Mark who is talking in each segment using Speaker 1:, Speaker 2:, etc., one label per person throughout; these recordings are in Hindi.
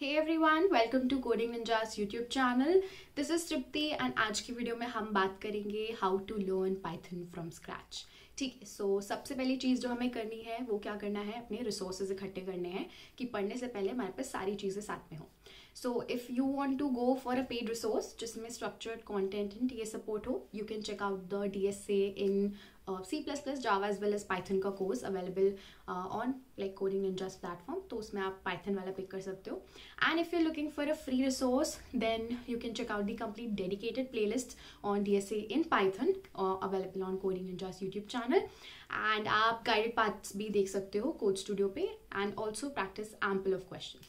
Speaker 1: Hey everyone, welcome to Coding Ninjas YouTube channel. This is Tripti and आज की वीडियो में हम बात करेंगे how to learn Python from scratch. ठीक है सो सबसे पहली चीज़ जो हमें करनी है वो क्या करना है अपने रिसोर्सेज इकट्ठे करने हैं कि पढ़ने से पहले हमारे पास सारी चीज़ें साथ में हों so if you want to go for a paid resource जिसमें structured content and T support हो you can check out the D S A in C plus plus Java as well as Python का course available on like coding industry platform तो उसमें आप पाइथन वाला पिक कर सकते हो. And if you looking for a free resource then you can check out the complete dedicated play list on D S A in Python available on coding industry YouTube channel and आप गाइडेड पार्ट्स भी देख सकते हो कोड स्टूडियो पे and also practice ample of question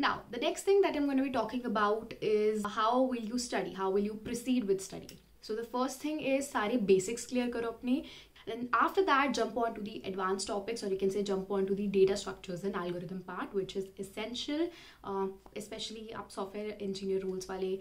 Speaker 1: Now, the next thing that I'm going to be talking about is how will you study? How will you proceed with studying? So the first thing is सारे basics clear करो अपने then after that jump on to the advanced topics or you can say jump on to the data structures and algorithm part which is essential uh, especially आप सॉफ्टवेयर इंजीनियर रोल्स वाले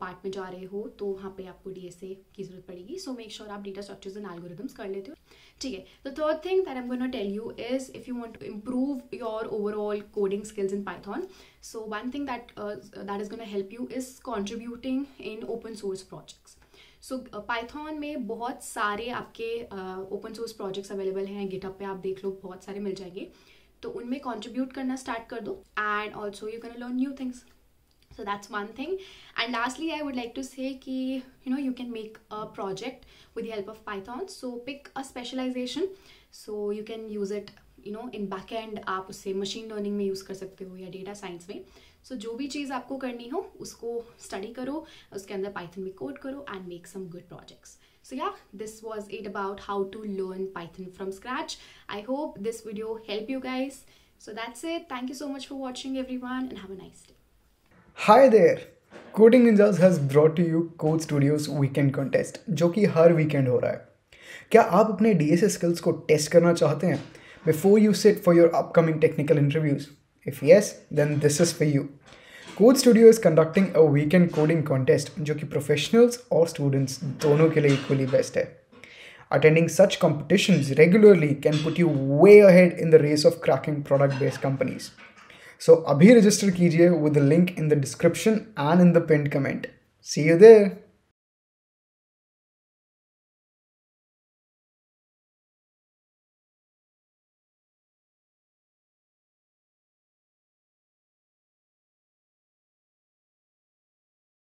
Speaker 1: पार्ट में जा रहे हो तो वहाँ पे आपको डी की ज़रूरत पड़ेगी सो मेक श्योर आप डेटा स्ट्रक्चर्स एंड एल्गोरिदम्स कर लेते हो ठीक है the third thing that am gonna tell you is if you want to improve your overall coding skills in Python so one thing that that is to help you is contributing in open source projects. So Python uh, में बहुत सारे आपके ओपन सोर्स प्रोजेक्ट्स अवेलेबल हैं गिटअप पे आप देख लो बहुत सारे मिल जाएँगे। तो उनमें कॉन्ट्रीब्यूट करना स्टार्ट कर दो and also you can learn new things so that's one thing and lastly i would like to say ki you know you can make a project with the help of python so pick a specialization so you can use it you know in backend आप उससे machine learning में use कर सकते हो या data science में सो so, जो भी चीज़ आपको करनी हो उसको स्टडी करो उसके अंदर पाइथन में कोड करो and make some good projects So yeah, this was it about how to learn Python from scratch. I hope this video helped you guys. So that's it. Thank you so much for watching everyone and have a nice day.
Speaker 2: Hi there coding Ninjas has brought to you code studio's weekend contest जो कि हर वीकेंड हो रहा है। क्या आप अपने डी एस स्किल्स को टेस्ट करना चाहते हैं? Before you set for your upcoming technical interviews if yes then this is for you code studio is conducting a weekend coding contest जो कि प्रोफेशनल्स और स्टूडेंट्स दोनों के लिए इक्वली बेस्ट है। Attending such competition regularly can put you way ahead in the race of cracking product based companies So, Abhi register kijiye with the link in the description and in the pinned comment. See you there.